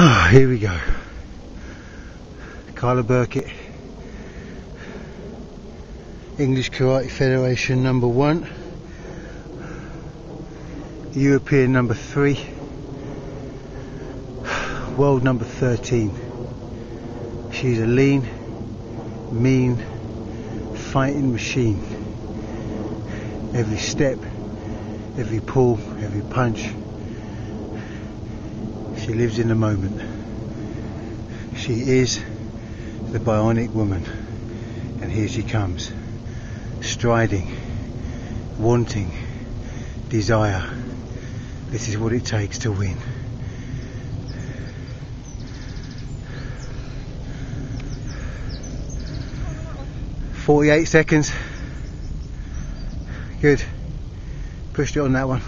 Ah, here we go. Carla Burkett, English Karate Federation number one, European number three, world number 13. She's a lean, mean, fighting machine. Every step, every pull, every punch. She lives in the moment. She is the bionic woman. And here she comes, striding, wanting, desire. This is what it takes to win. Forty-eight seconds. Good. Pushed it on that one.